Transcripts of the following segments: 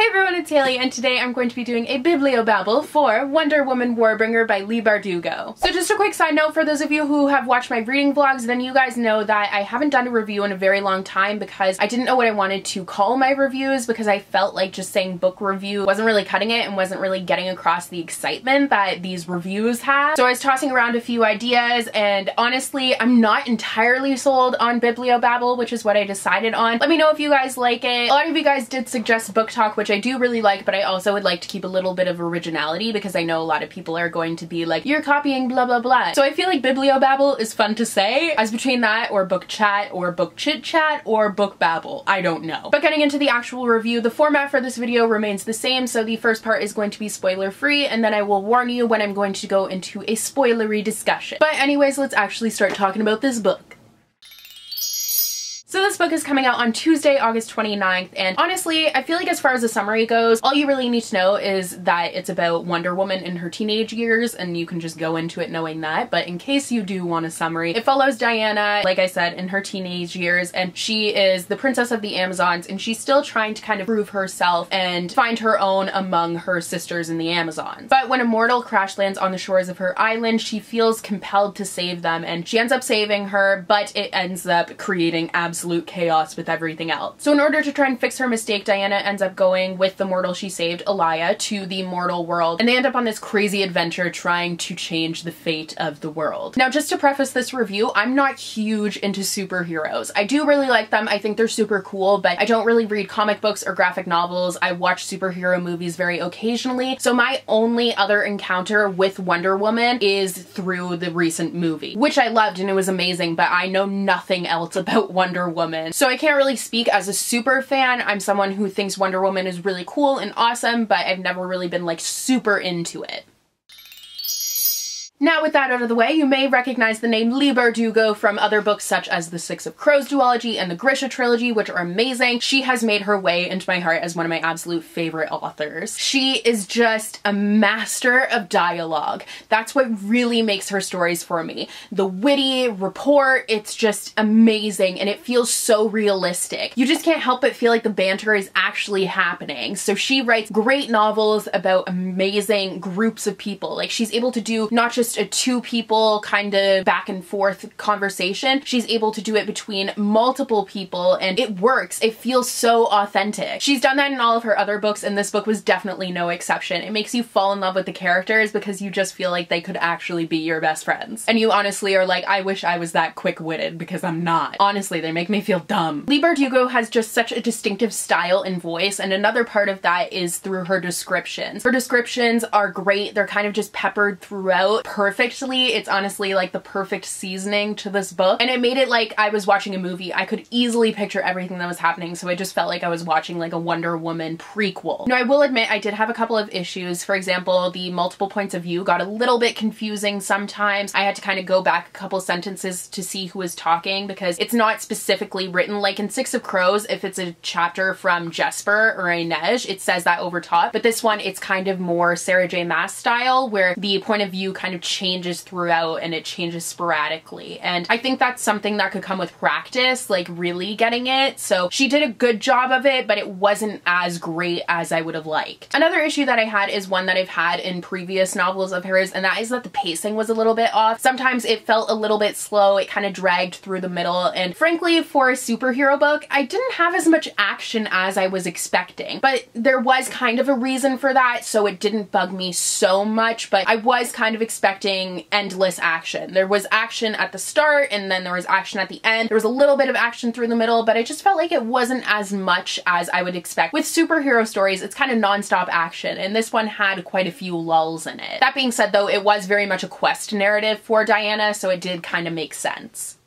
Hey everyone, it's Hailey, and today I'm going to be doing a bibliobabble for Wonder Woman Warbringer by Leigh Bardugo. So just a quick side note for those of you who have watched my reading vlogs, then you guys know that I haven't done a review in a very long time because I didn't know what I wanted to call my reviews because I felt like just saying book review wasn't really cutting it and wasn't really getting across the excitement that these reviews have. So I was tossing around a few ideas and honestly, I'm not entirely sold on bibliobabble, which is what I decided on. Let me know if you guys like it. A lot of you guys did suggest book talk, which I do really like, but I also would like to keep a little bit of originality because I know a lot of people are going to be like, you're copying blah blah blah. So I feel like bibliobabble is fun to say, as between that or book chat or book chit chat or book babble. I don't know. But getting into the actual review, the format for this video remains the same. So the first part is going to be spoiler free and then I will warn you when I'm going to go into a spoilery discussion. But anyways, let's actually start talking about this book. So this book is coming out on Tuesday, August 29th, and honestly, I feel like as far as the summary goes, all you really need to know is that it's about Wonder Woman in her teenage years, and you can just go into it knowing that, but in case you do want a summary, it follows Diana, like I said, in her teenage years, and she is the princess of the Amazons, and she's still trying to kind of prove herself and find her own among her sisters in the Amazons. But when a mortal crash lands on the shores of her island, she feels compelled to save them, and she ends up saving her, but it ends up creating absolute absolute chaos with everything else. So in order to try and fix her mistake, Diana ends up going with the mortal she saved, Alia, to the mortal world, and they end up on this crazy adventure trying to change the fate of the world. Now, just to preface this review, I'm not huge into superheroes. I do really like them. I think they're super cool, but I don't really read comic books or graphic novels. I watch superhero movies very occasionally. So my only other encounter with Wonder Woman is through the recent movie, which I loved and it was amazing, but I know nothing else about Wonder Woman. So I can't really speak as a super fan. I'm someone who thinks Wonder Woman is really cool and awesome, but I've never really been like super into it. Now with that out of the way, you may recognize the name Leigh Bardugo from other books such as the Six of Crows duology and the Grisha trilogy, which are amazing. She has made her way into my heart as one of my absolute favorite authors. She is just a master of dialogue. That's what really makes her stories for me. The witty report, it's just amazing and it feels so realistic. You just can't help but feel like the banter is actually happening. So she writes great novels about amazing groups of people. Like she's able to do not just just a two people kind of back and forth conversation. She's able to do it between multiple people and it works. It feels so authentic. She's done that in all of her other books and this book was definitely no exception. It makes you fall in love with the characters because you just feel like they could actually be your best friends. And you honestly are like, I wish I was that quick-witted because I'm not. Honestly, they make me feel dumb. Leigh Bardugo has just such a distinctive style and voice and another part of that is through her descriptions. Her descriptions are great. They're kind of just peppered throughout perfectly. It's honestly like the perfect seasoning to this book. And it made it like I was watching a movie. I could easily picture everything that was happening. So I just felt like I was watching like a Wonder Woman prequel. Now I will admit I did have a couple of issues. For example, the multiple points of view got a little bit confusing sometimes. I had to kind of go back a couple sentences to see who was talking because it's not specifically written like in Six of Crows if it's a chapter from Jesper or Inej, it says that over top. But this one, it's kind of more Sarah J Maas style where the point of view kind of changes throughout and it changes sporadically. And I think that's something that could come with practice, like really getting it. So she did a good job of it, but it wasn't as great as I would have liked. Another issue that I had is one that I've had in previous novels of hers, and that is that the pacing was a little bit off. Sometimes it felt a little bit slow. It kind of dragged through the middle. And frankly, for a superhero book, I didn't have as much action as I was expecting, but there was kind of a reason for that. So it didn't bug me so much, but I was kind of expecting expecting endless action. There was action at the start and then there was action at the end. There was a little bit of action through the middle, but it just felt like it wasn't as much as I would expect. With superhero stories, it's kind of nonstop action and this one had quite a few lulls in it. That being said though, it was very much a quest narrative for Diana, so it did kind of make sense.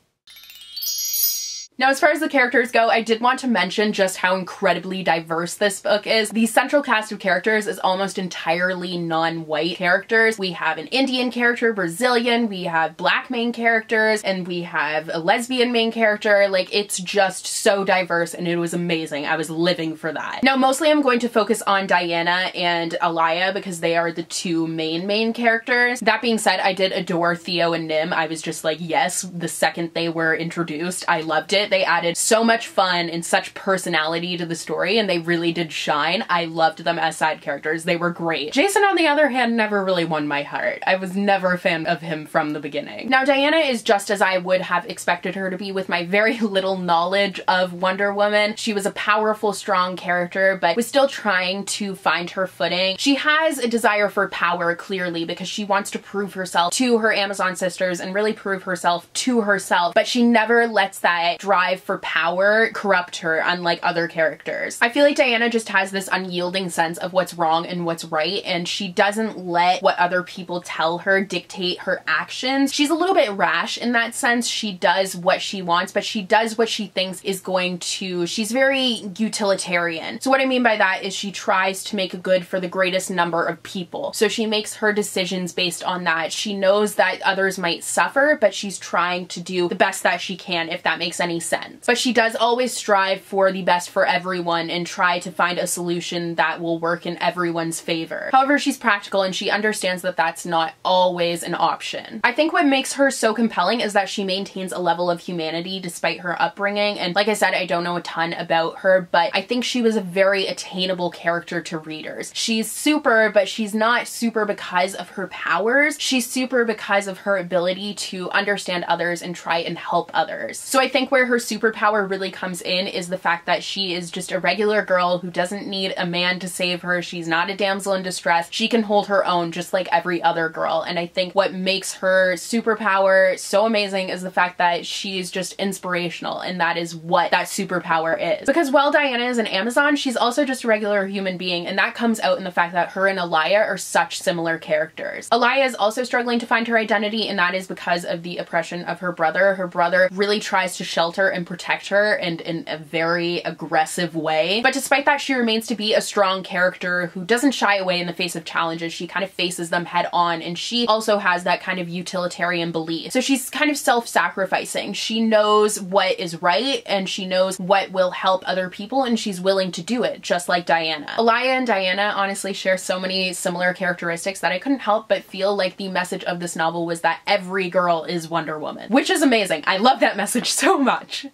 Now, as far as the characters go, I did want to mention just how incredibly diverse this book is. The central cast of characters is almost entirely non-white characters. We have an Indian character, Brazilian, we have black main characters, and we have a lesbian main character. Like, it's just so diverse and it was amazing. I was living for that. Now, mostly I'm going to focus on Diana and Alia because they are the two main main characters. That being said, I did adore Theo and Nim. I was just like, yes, the second they were introduced, I loved it it. They added so much fun and such personality to the story and they really did shine. I loved them as side characters. They were great. Jason, on the other hand, never really won my heart. I was never a fan of him from the beginning. Now, Diana is just as I would have expected her to be with my very little knowledge of Wonder Woman. She was a powerful, strong character, but was still trying to find her footing. She has a desire for power, clearly, because she wants to prove herself to her Amazon sisters and really prove herself to herself, but she never lets that drive for power corrupt her, unlike other characters. I feel like Diana just has this unyielding sense of what's wrong and what's right, and she doesn't let what other people tell her dictate her actions. She's a little bit rash in that sense. She does what she wants, but she does what she thinks is going to, she's very utilitarian. So what I mean by that is she tries to make a good for the greatest number of people. So she makes her decisions based on that. She knows that others might suffer, but she's trying to do the best that she can, if that makes any sense. But she does always strive for the best for everyone and try to find a solution that will work in everyone's favor. However, she's practical and she understands that that's not always an option. I think what makes her so compelling is that she maintains a level of humanity despite her upbringing. And like I said, I don't know a ton about her, but I think she was a very attainable character to readers. She's super, but she's not super because of her powers. She's super because of her ability to understand others and try and help others. So I think where her superpower really comes in is the fact that she is just a regular girl who doesn't need a man to save her. She's not a damsel in distress. She can hold her own just like every other girl. And I think what makes her superpower so amazing is the fact that she's just inspirational and that is what that superpower is. Because while Diana is an Amazon, she's also just a regular human being and that comes out in the fact that her and Alia are such similar characters. Alia is also struggling to find her identity and that is because of the oppression of her brother. Her brother really tries to shelter and protect her and in a very aggressive way. But despite that, she remains to be a strong character who doesn't shy away in the face of challenges. She kind of faces them head on and she also has that kind of utilitarian belief. So she's kind of self-sacrificing. She knows what is right and she knows what will help other people and she's willing to do it, just like Diana. Alia and Diana honestly share so many similar characteristics that I couldn't help but feel like the message of this novel was that every girl is Wonder Woman, which is amazing. I love that message so much. match.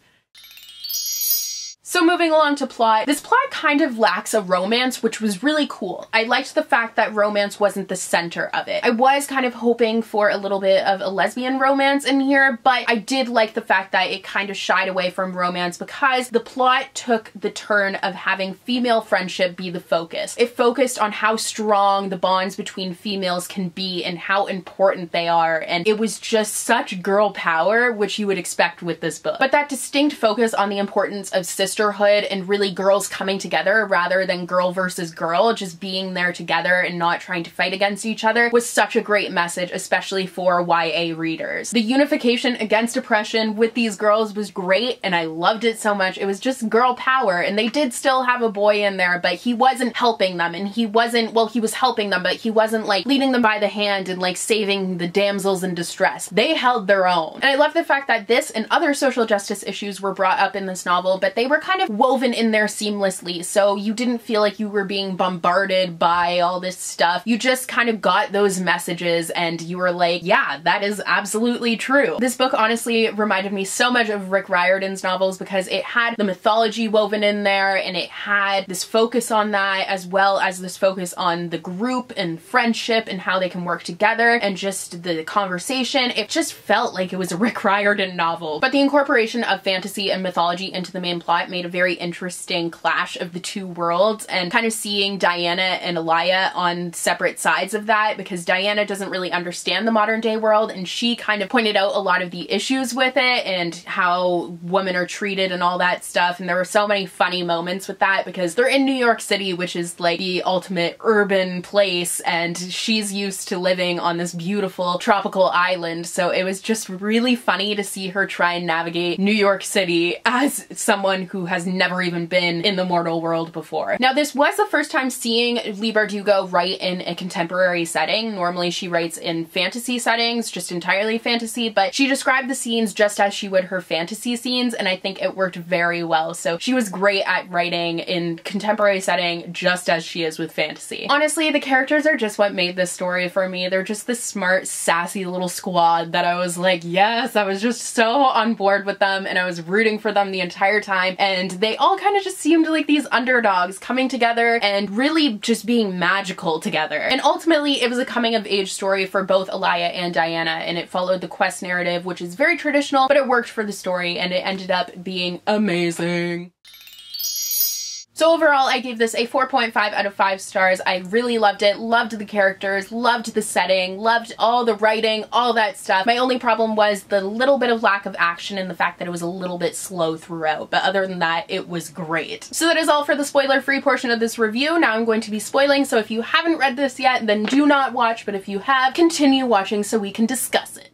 So moving along to plot, this plot kind of lacks a romance, which was really cool. I liked the fact that romance wasn't the center of it. I was kind of hoping for a little bit of a lesbian romance in here, but I did like the fact that it kind of shied away from romance because the plot took the turn of having female friendship be the focus. It focused on how strong the bonds between females can be and how important they are, and it was just such girl power, which you would expect with this book. But that distinct focus on the importance of sister sisterhood and really girls coming together rather than girl versus girl, just being there together and not trying to fight against each other was such a great message, especially for YA readers. The unification against oppression with these girls was great and I loved it so much. It was just girl power and they did still have a boy in there, but he wasn't helping them and he wasn't, well, he was helping them, but he wasn't like leading them by the hand and like saving the damsels in distress. They held their own. And I love the fact that this and other social justice issues were brought up in this novel, but they were kind of woven in there seamlessly. So you didn't feel like you were being bombarded by all this stuff. You just kind of got those messages and you were like, yeah, that is absolutely true. This book honestly reminded me so much of Rick Riordan's novels because it had the mythology woven in there and it had this focus on that as well as this focus on the group and friendship and how they can work together and just the conversation. It just felt like it was a Rick Riordan novel. But the incorporation of fantasy and mythology into the main plot made made a very interesting clash of the two worlds and kind of seeing Diana and Alia on separate sides of that because Diana doesn't really understand the modern day world and she kind of pointed out a lot of the issues with it and how women are treated and all that stuff and there were so many funny moments with that because they're in New York City which is like the ultimate urban place and she's used to living on this beautiful tropical island so it was just really funny to see her try and navigate New York City as someone who has never even been in the mortal world before. Now this was the first time seeing Leigh Bardugo write in a contemporary setting. Normally she writes in fantasy settings, just entirely fantasy, but she described the scenes just as she would her fantasy scenes and I think it worked very well. So she was great at writing in contemporary setting just as she is with fantasy. Honestly, the characters are just what made this story for me. They're just this smart, sassy little squad that I was like, yes, I was just so on board with them and I was rooting for them the entire time and they all kind of just seemed like these underdogs coming together and really just being magical together. And ultimately it was a coming of age story for both Alia and Diana and it followed the quest narrative which is very traditional but it worked for the story and it ended up being amazing. So overall, I gave this a 4.5 out of 5 stars. I really loved it, loved the characters, loved the setting, loved all the writing, all that stuff. My only problem was the little bit of lack of action and the fact that it was a little bit slow throughout. But other than that, it was great. So that is all for the spoiler-free portion of this review. Now I'm going to be spoiling, so if you haven't read this yet, then do not watch. But if you have, continue watching so we can discuss it.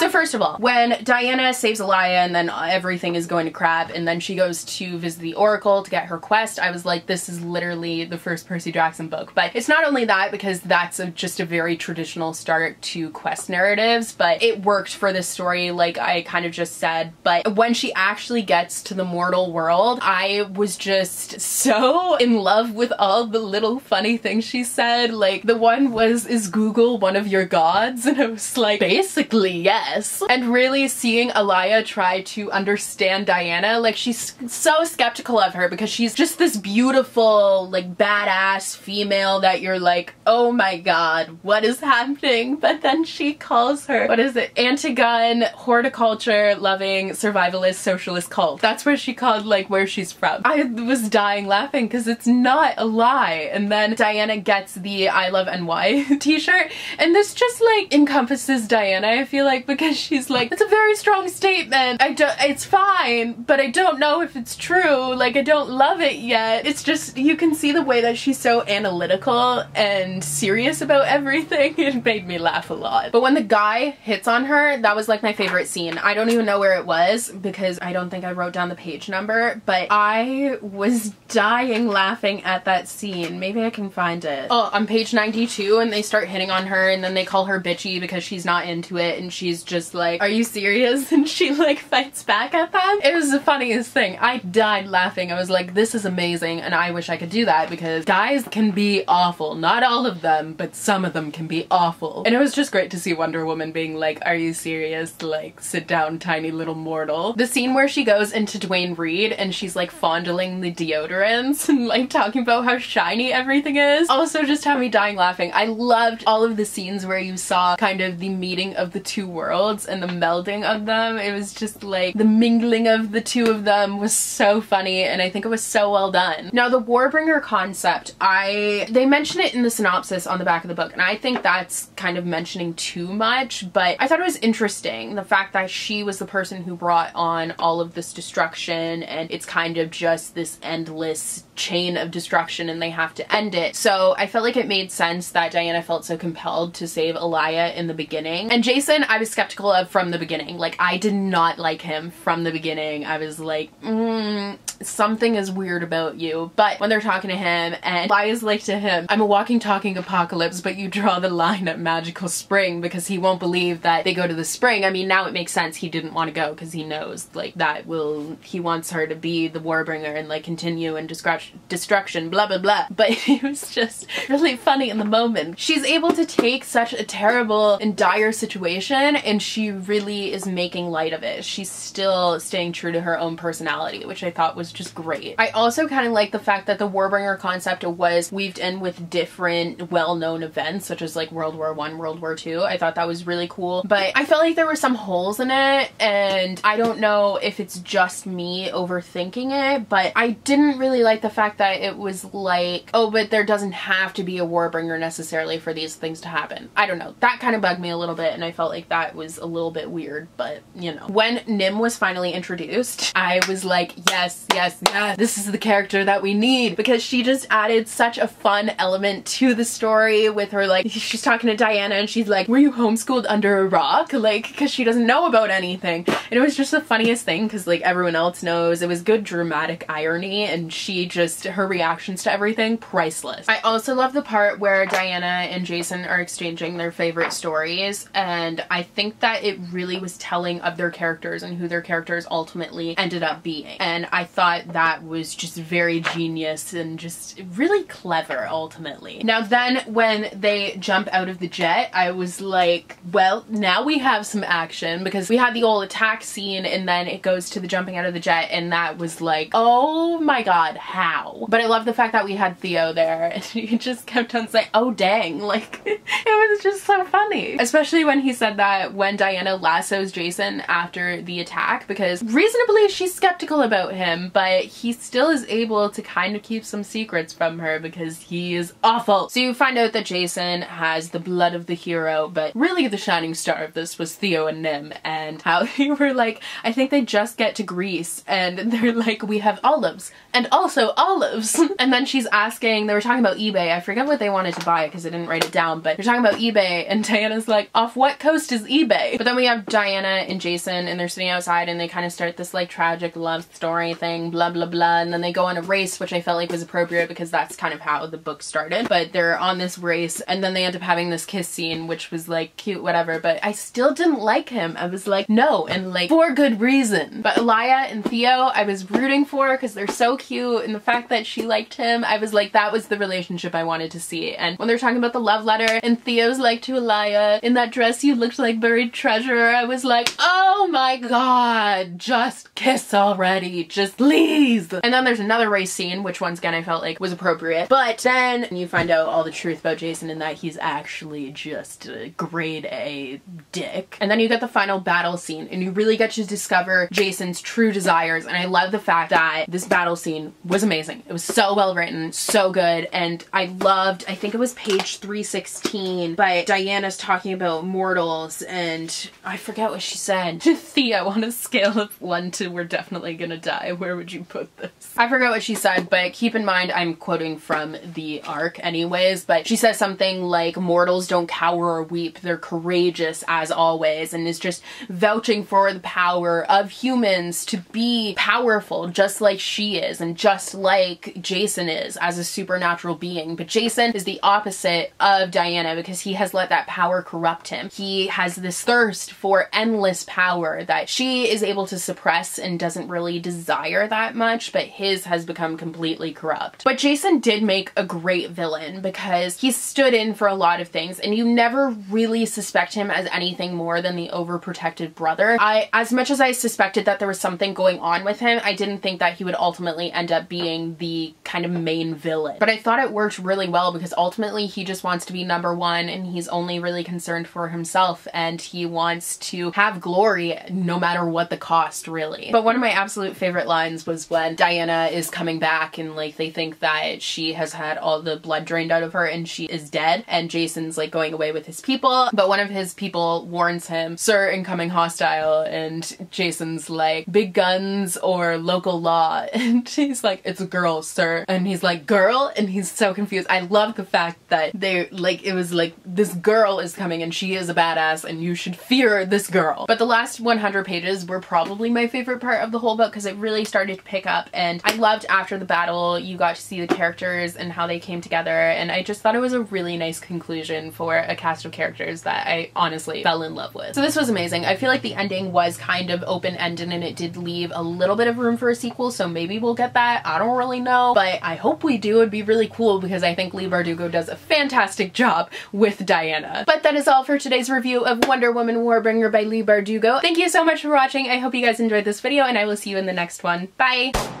So first of all, when Diana saves Alia and then everything is going to crap and then she goes to visit the Oracle to get her quest, I was like, this is literally the first Percy Jackson book. But it's not only that because that's a, just a very traditional start to quest narratives, but it worked for this story like I kind of just said. But when she actually gets to the mortal world, I was just so in love with all the little funny things she said. Like the one was, is Google one of your gods? And I was like, basically, yes. And really seeing Alia try to understand Diana, like she's so skeptical of her because she's just this beautiful, like badass female that you're like, oh my god, what is happening? But then she calls her, what is it? Anti-gun, horticulture, loving, survivalist, socialist cult. That's where she called like where she's from. I was dying laughing because it's not a lie. And then Diana gets the I love NY t-shirt and this just like encompasses Diana, I feel like, because because she's like, it's a very strong statement. I don't, it's fine, but I don't know if it's true. Like, I don't love it yet. It's just, you can see the way that she's so analytical and serious about everything. It made me laugh a lot. But when the guy hits on her, that was like my favorite scene. I don't even know where it was because I don't think I wrote down the page number, but I was dying laughing at that scene. Maybe I can find it. Oh, on page 92 and they start hitting on her and then they call her bitchy because she's not into it and she's just like, are you serious? And she like fights back at them. It was the funniest thing. I died laughing. I was like, this is amazing and I wish I could do that because guys can be awful. Not all of them, but some of them can be awful. And it was just great to see Wonder Woman being like, are you serious? Like, sit down, tiny little mortal. The scene where she goes into Duane Reade and she's like fondling the deodorants and like talking about how shiny everything is. Also just had me dying laughing. I loved all of the scenes where you saw kind of the meeting of the two worlds and the melding of them. It was just like the mingling of the two of them was so funny and I think it was so well done. Now the Warbringer concept, I they mention it in the synopsis on the back of the book and I think that's kind of mentioning too much but I thought it was interesting the fact that she was the person who brought on all of this destruction and it's kind of just this endless chain of destruction and they have to end it. So I felt like it made sense that Diana felt so compelled to save Alia in the beginning. And Jason, I was skeptical of from the beginning. Like, I did not like him from the beginning. I was like, mm, something is weird about you. But when they're talking to him and I is like to him, I'm a walking talking apocalypse, but you draw the line at magical spring because he won't believe that they go to the spring. I mean, now it makes sense he didn't want to go because he knows like that will, he wants her to be the warbringer and like continue and destruction, blah, blah, blah. But it was just really funny in the moment. She's able to take such a terrible and dire situation and she really is making light of it. She's still staying true to her own personality, which I thought was just great. I also kind of like the fact that the Warbringer concept was weaved in with different well-known events, such as like World War One, World War Two. I thought that was really cool, but I felt like there were some holes in it, and I don't know if it's just me overthinking it, but I didn't really like the fact that it was like, oh, but there doesn't have to be a Warbringer necessarily for these things to happen. I don't know. That kind of bugged me a little bit, and I felt like that was was a little bit weird, but you know. When Nim was finally introduced, I was like, yes, yes, yes, this is the character that we need because she just added such a fun element to the story with her like, she's talking to Diana and she's like, were you homeschooled under a rock? Like, because she doesn't know about anything. And it was just the funniest thing because like everyone else knows. It was good dramatic irony and she just, her reactions to everything, priceless. I also love the part where Diana and Jason are exchanging their favorite stories and I think that it really was telling of their characters and who their characters ultimately ended up being. And I thought that was just very genius and just really clever ultimately. Now then when they jump out of the jet, I was like, well, now we have some action because we had the old attack scene and then it goes to the jumping out of the jet and that was like, oh my god, how? But I love the fact that we had Theo there and he just kept on saying, oh dang, like it was just so funny. Especially when he said that Uh, when Diana lassos Jason after the attack because reasonably she's skeptical about him but he still is able to kind of keep some secrets from her because he is awful. So you find out that Jason has the blood of the hero but really the shining star of this was Theo and Nim and how they were like I think they just get to Greece and they're like we have olives and also olives and then she's asking they were talking about eBay I forget what they wanted to buy because I didn't write it down but they're talking about eBay and Diana's like off what coast is eBay. But then we have Diana and Jason and they're sitting outside and they kind of start this like tragic love story thing blah blah blah and then they go on a race which I felt like was appropriate because that's kind of how the book started. But they're on this race and then they end up having this kiss scene which was like cute whatever but I still didn't like him. I was like no and like for good reason. But Alia and Theo I was rooting for because they're so cute and the fact that she liked him I was like that was the relationship I wanted to see. And when they're talking about the love letter and Theo's like to Alia in that dress you looked like buried treasure I was like oh my god just kiss already just please. And then there's another race scene which once again I felt like was appropriate. But then you find out all the truth about Jason and that he's actually just a grade A dick. And then you get the final battle scene and you really get to discover Jason's true desires. And I love the fact that this battle scene was amazing. It was so well written so good and I loved I think it was page 316 but Diana's talking about mortals and I forget what she said. To Theo on a scale of 1 to we're definitely gonna die where would you put this? I forget what she said but keep in mind I'm quoting from the arc anyways but she says something like mortals don't cower or weep. They're courageous as always and is just vouching for the power of humans to be powerful just like she is and just like Jason is as a supernatural being. But Jason is the opposite of Diana because he has let that power corrupt him. He has this thirst for endless power that she is able to suppress and doesn't really desire that much but his has become completely corrupt but Jason did make a great villain because he stood in for a lot of things and you never really suspect him as anything more than the overprotected brother. I, as much as I suspected that there was something going on with him, I didn't think that he would ultimately end up being the kind of main villain. But I thought it worked really well because ultimately he just wants to be number one and he's only really concerned for himself and he wants to have glory no matter what the cost really. But one of my absolute favorite lines was when Diana is coming back and like they think that she has had all the blood drained out of her and she is dead and Jason's like going away with his people. But one of his people warns him sir incoming hostile and Jason's like big guns or local law? And he's like it's a girl sir. And he's like girl? And he's so confused. I love the fact that they like it was like this girl is coming and she is a badass and you should fear this girl but the last 100 pages were probably my favorite part of the whole book because it really started to pick up and I loved after the battle you got to see the characters and how they came together and I just thought it was a really nice conclusion for a cast of characters that I honestly fell in love with. So this was amazing. I feel like the ending was kind of open-ended and it did leave a little bit of room for a sequel so maybe we'll get that. I don't really know but I hope we do. It'd be really cool because I think Leigh Bardugo does a fantastic job with Diana. But that is all for today's review of Wonder Woman Warbringer by Leigh Bardugo. Thank you so much for watching. I hope you guys enjoyed this video and I will see you in the next one. Bye!